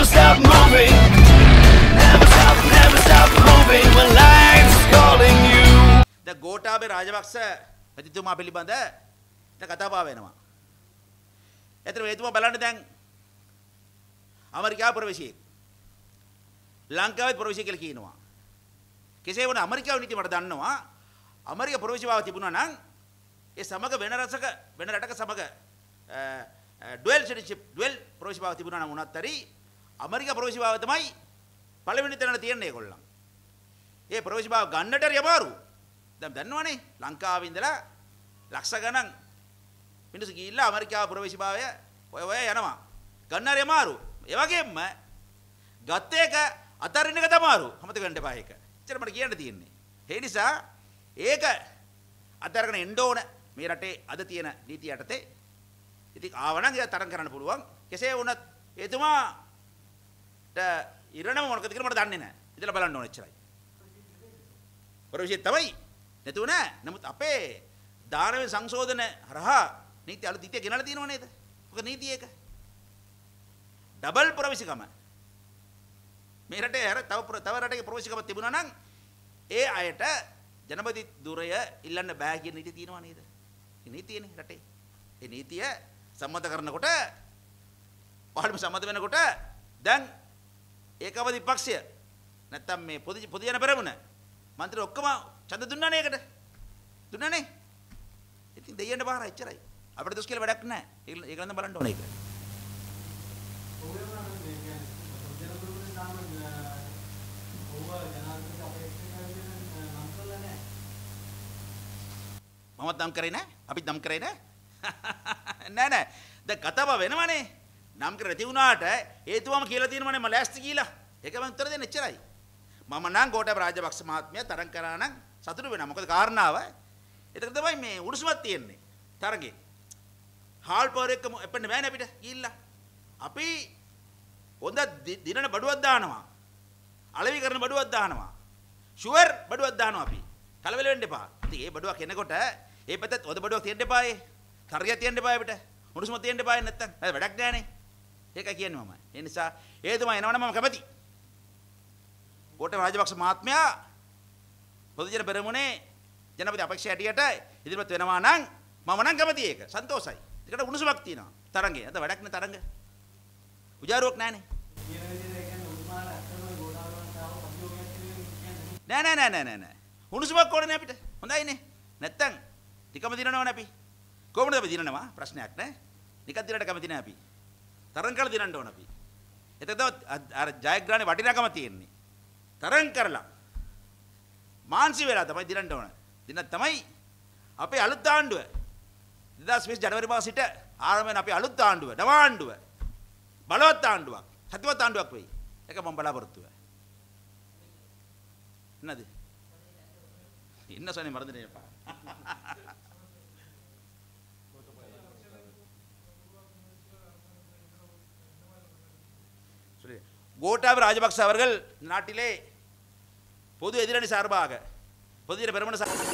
Never stop moving. Never stop, never stop moving when life's calling you. ද ගෝටාබේ රාජපක්ෂ ඇතිතුමා පිළිබඳ ද කතාපා වෙනවා. ඇතර ඒතුමා බලන්න දැන් අමරිකා ප්‍රවේශයේ ලංකාවත් ප්‍රවේශය කියලා කියනවා. කෙසේ වුණ ඇමරිකාව නීති මට දන්නවා ඇමරික ප්‍රවේශිකාව තිබුණා නම් ඒ සමග වෙන රසක වෙන රටක සමග ඩුවල් සිටිෂිප් ඩුවල් ප්‍රවේශිකාව තිබුණා නම් උනත් හරි ඇමරිකා ප්‍රවේශිකාව තමයි පළවෙනි තැනට තියන්නේ ඒගොල්ලන්. ඒ ප්‍රවේශිකාව ගන්නට හරි අමාරු. දැන් දන්නවනේ ලංකාවේ ඉඳලා ලක්ෂ ගණන් මිනිස්සු ගිහිල්ලා ඇමරිකාව ප්‍රවේශිකාවය ඔය ඔය යනවා. ගන්න හරි අමාරු. ඒ වගේම ගත්ත එක අතරින්න එක තමාරු අමතක වෙන්න එපා ඒක. එච්චර මට කියන්න තියෙන්නේ. ඒ නිසා ඒක අතරගෙන එන්න ඕන මේ රටේ අද තියෙන නීති යටතේ. ඉතින් ආවනම් ඒක තරම් කරන්න පුළුවන්. කෙසේ වුණත් එතුමාට ඉරණම මොනකද කියලා මට දන්නේ නැහැ. ඉතලා බලන්න ඕන එච්චරයි. ප්‍රවිශේෂ තමයි. නැතුව නෑ. නමුත් අපේ දානවේ සංශෝධන හරහා නීති අලුත් නීතිය ගෙනලා තියෙනව නේද? මොකද නීතිය ඒක? ඩබල් ප්‍රවිශිකම මේ රටේ අර තව ප්‍ර- තව රටක ප්‍රවේශිකමක් තිබුණා නම් ඒ අයට ජනපති දුරය ඉල්ලන්න බෑ කියන නීතිය තියෙනවා නේද? ඒ නීතියනේ රටේ. ඒ නීතිය සම්මත කරනකොට පාර්ලිම සම්මත වෙනකොට දැන් ඒකවදි පක්ෂය නැත්තම් මේ පොදු පොදු ජන පෙරමුණ මන්ත්‍රී ඔක්කොම ඡන්ද දුන්නානේ ඒකට. දුන්නානේ. ඉතින් දෙයියන්ට බාර එච්චරයි. අපිට දුස් කියලා වැඩක් නැහැ. ඒක ඒක නම් බලන්න ඕනේ ඒක. මමත් නම් කරේ නෑ අපිත් නම් කරේ නෑ නෑ නෑ දැන් කතාව වෙනවනේ නම් කර නැති වුණාට හේතුවම කියලා තියෙනවනේ මම ලෑස්ති කියලා. ඒක මම උත්තර දෙන්න එච්චරයි. මම නම් ගෝඨාභ රාජපක්ෂ මහත්මයා තරම් කරා නම් සතුටු වෙනවා. මොකද කාරණාව? ඒක තමයි මේ උණුසුමක් තියෙන්නේ. තරගේ හාල් පවර් එක එපන්න බෑනේ අපිට ගිහිල්ලා. අපි හොඳ දි- දිනන බඩුවක් දානවා. අලෙවි කරන බඩුවක් දානවා. ෂුවර් බඩුවක් දානවා අපි. කලබල වෙන්න එපා. ඉතින් ඒ බඩුවක් එනකොට ඒ පැත්තත් ඔද බඩුවක් තියෙන්න එපා ඒ තරගයක් තියෙන්න එපා අපිට. උණුසුම තියෙන්න එපා නැත්තම්. అది වැඩක් නෑනේ. ඒකයි කියන්නේ මම. ඒ නිසා ඒ තමයි එනවනම් මම කැමති කෝට්ටේ රාජපක්ෂ මහත්මයා පොදුජන පෙරමුණේ ජනපති අපේක්ෂා හැටියට ඉදිරිපත් වෙනවා නම් මම නම් කැමති ඒක. සන්තෝසයි ඒකට උණුසුමක් තියෙනවා. තරංගේ අද වැඩක් නේ තරංග උජාරුවක් නෑනේ නෑ. නෑ නෑ නෑ නෑ නෑ. උණුසුමක් ඕනේ අපිට. හොඳයිනේ නැත්තම් ටිකම දිනනවනේ අපි. කොහොමද අපි දිනනවා? ප්‍රශ්නයක් නෑ. නිකන් දිනට කැමති නෑ අපි. තරං කරලා දිනන්න ඕන අපි එතකොට අර ජයග්‍රහණේ වටිනාකම තියෙන්නේ තරං කරලා මාන්සි වෙලා තමයි දිනන්න ඕන දින තමයි අපේ අලුත් ආණ්ඩුව 2020 ජනවාරි මාස සිට ආරම්භ වෙන අපේ අලුත් ආණ්ඩුව නව ආණ්ඩුව බලවත් ආණ්ඩුවක් සත්‍යවත් ආණ්ඩුවක් වෙයි ඒක මම බලාපොරොත්තු වෙයි என்னது என்ன சொன்னேன் மறந்துட்டேன்ப்பா கோட்டாபி ராஜபக்ச அவர்கள் நாட்டிலே பொது எதிரணி சார்பாக பொது பெருமன சார்பாக